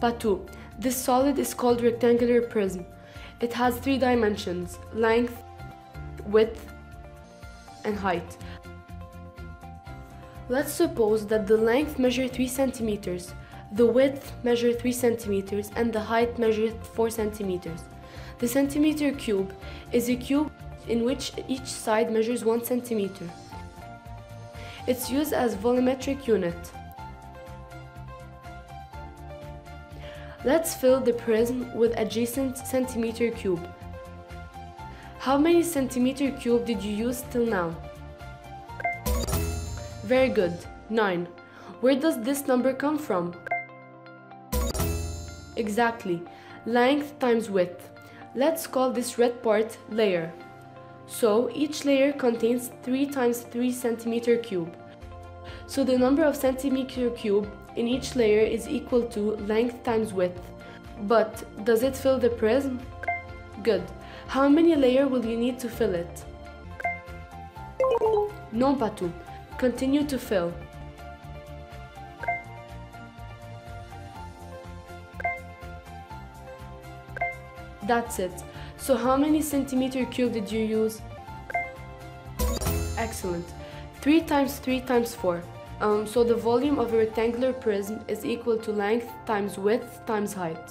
Patu. This solid is called rectangular prism. It has three dimensions, length, width, and height. Let's suppose that the length measures 3 centimeters, the width measures 3 centimeters, and the height measures 4 centimeters. The centimeter cube is a cube in which each side measures 1 centimeter. It's used as volumetric unit. Let's fill the prism with adjacent centimeter cube. How many centimeter cube did you use till now? Very good, 9. Where does this number come from? Exactly, length times width. Let's call this red part layer. So each layer contains 3 times 3 centimeter cube. So the number of centimeter cube in each layer is equal to length times width. But does it fill the prism? Good. How many layer will you need to fill it? Non pas tout. Continue to fill. That's it. So how many centimeter cube did you use? Excellent. 3 times 3 times 4. Um, so the volume of a rectangular prism is equal to length times width times height.